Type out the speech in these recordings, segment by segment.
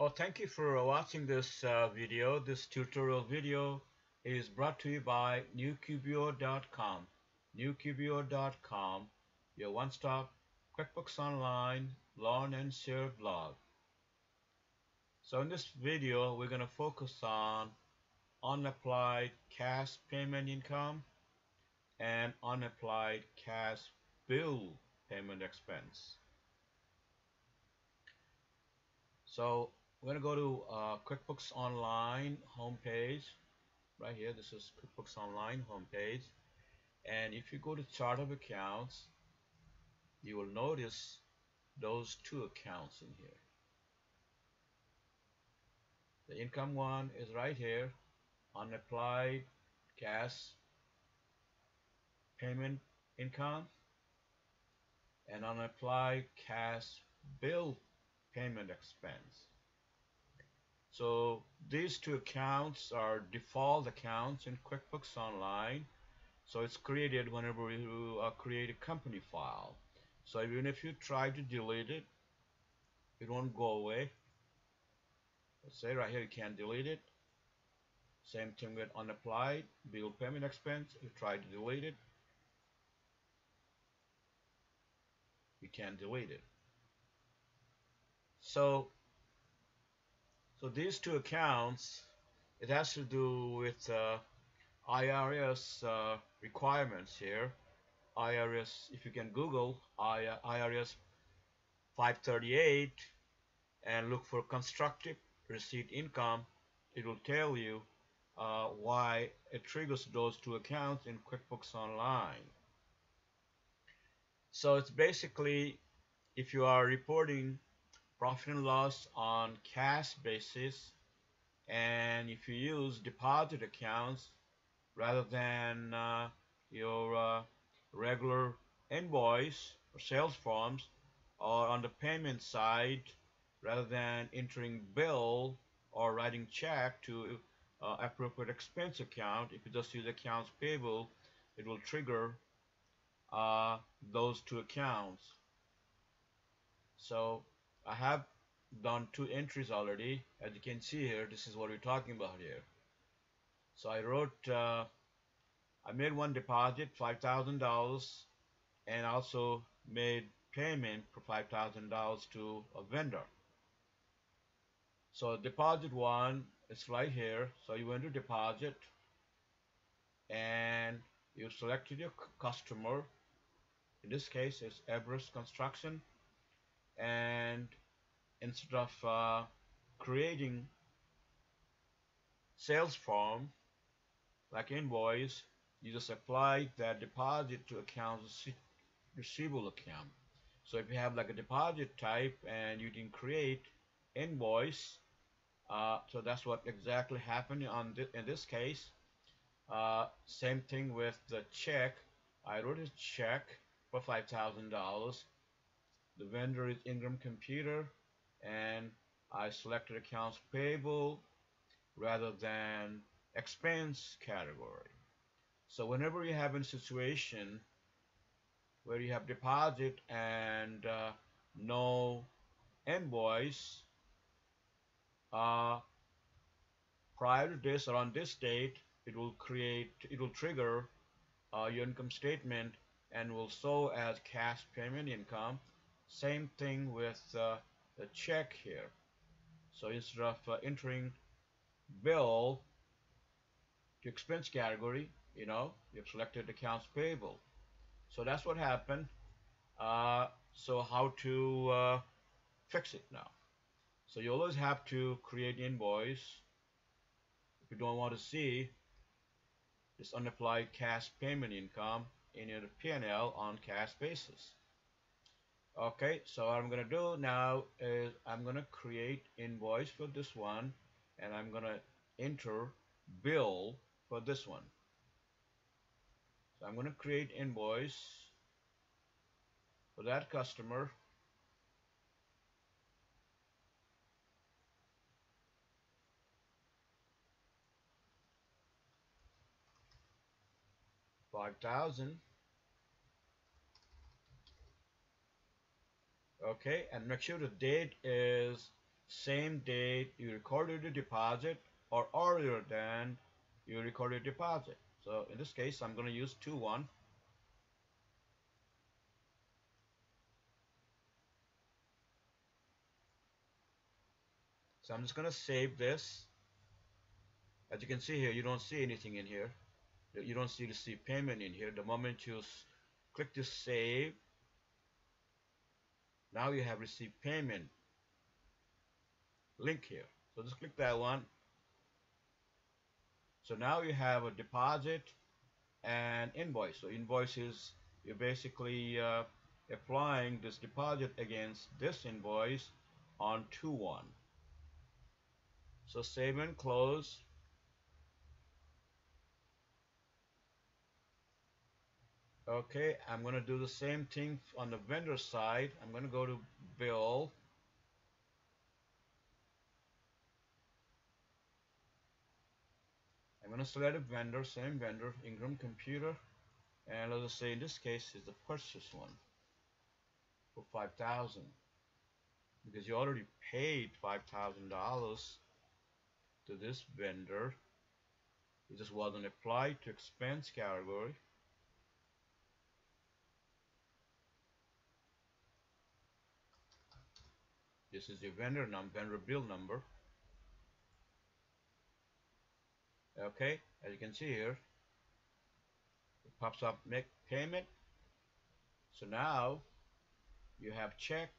Oh, thank you for watching this uh, video. This tutorial video is brought to you by newqbo.com. newqbo.com, your one-stop QuickBooks Online learn and share blog. So in this video, we're going to focus on unapplied cash payment income and unapplied cash bill payment expense. So we're going to go to uh, QuickBooks Online homepage. Right here, this is QuickBooks Online homepage. And if you go to chart of accounts, you will notice those two accounts in here. The income one is right here, unapplied cash payment income and unapplied cash bill payment expense. So these two accounts are default accounts in QuickBooks Online. So it's created whenever you uh, create a company file. So even if you try to delete it, it won't go away. Let's say right here you can't delete it. Same thing with unapplied bill payment expense. You try to delete it, you can't delete it. So, so these two accounts, it has to do with uh, IRS uh, requirements here. IRS, if you can Google IRS 538 and look for constructive receipt income, it will tell you uh, why it triggers those two accounts in QuickBooks Online. So it's basically if you are reporting profit and loss on cash basis. And if you use deposit accounts rather than uh, your uh, regular invoice or sales forms or on the payment side rather than entering bill or writing check to uh, appropriate expense account if you just use accounts payable it will trigger uh, those two accounts. So I have done two entries already. As you can see here this is what we're talking about here. So I wrote uh, I made one deposit $5,000 and also made payment for $5,000 to a vendor. So deposit one is right here. So you went to deposit and you selected your customer. In this case it's Everest Construction and instead of uh, creating sales form like invoice you just apply that deposit to accounts receivable account. So if you have like a deposit type and you can create invoice uh, so that's what exactly happened on th in this case. Uh, same thing with the check. I wrote a check for $5,000 the vendor is Ingram Computer and I selected accounts payable rather than expense category. So whenever you have a situation where you have deposit and uh, no invoice uh, prior to this or on this date it will create it will trigger uh, your income statement and will show as cash payment income same thing with uh, the check here. So instead of uh, entering bill to expense category you know you've selected accounts payable. So that's what happened. Uh, so how to uh, fix it now? So you always have to create invoice. If you don't want to see this unapplied cash payment income in your P&L on cash basis. Okay, so what I'm gonna do now is I'm gonna create invoice for this one and I'm gonna enter bill for this one. So I'm gonna create invoice for that customer five thousand okay and make sure the date is same date you recorded the deposit or earlier than you recorded the deposit. So in this case, I'm going to use 2-1. So I'm just going to save this. As you can see here, you don't see anything in here. You don't see receive payment in here. The moment you click to save, now you have received payment link here. So just click that one. So now you have a deposit and invoice. So invoice is you're basically uh, applying this deposit against this invoice on 2-1. So save and close. Okay, I'm going to do the same thing on the vendor side. I'm going to go to bill. I'm going to select a vendor, same vendor, Ingram Computer. And let's say in this case is the purchase one for 5000 because you already paid $5,000 to this vendor. It just wasn't applied to expense category. This is the vendor number, vendor bill number. Okay, as you can see here, it pops up make payment. So now you have check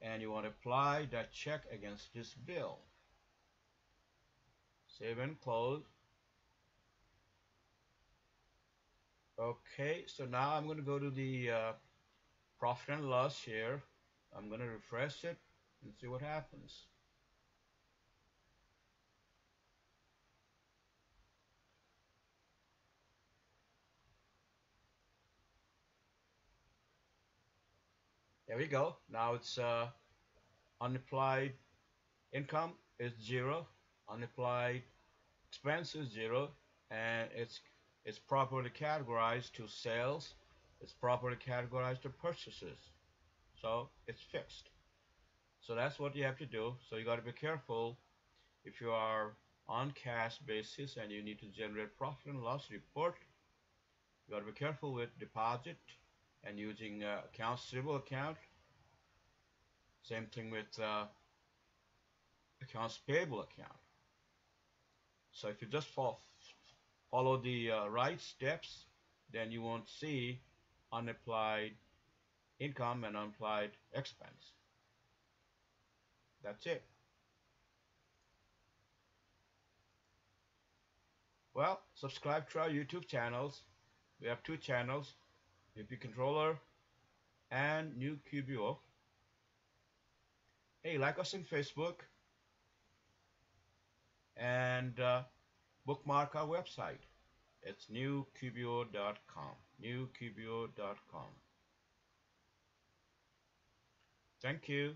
and you want to apply that check against this bill. Save and close. Okay, so now I'm going to go to the uh, profit and loss here. I'm going to refresh it and see what happens. There we go. Now it's uh, unapplied income is zero, unapplied expense is zero, and it's it's properly categorized to sales. It's properly categorized to purchases. So it's fixed. So that's what you have to do. So you got to be careful if you are on cash basis and you need to generate profit and loss report. You got to be careful with deposit and using uh, accounts receivable account. Same thing with uh, accounts payable account. So if you just follow, follow the uh, right steps, then you won't see unapplied income and unapplied expense. That's it. Well, subscribe to our YouTube channels. We have two channels, VP Controller and New QBO. Hey, like us on Facebook and uh, bookmark our website. It's newqbo.com. Newqbo.com. Thank you.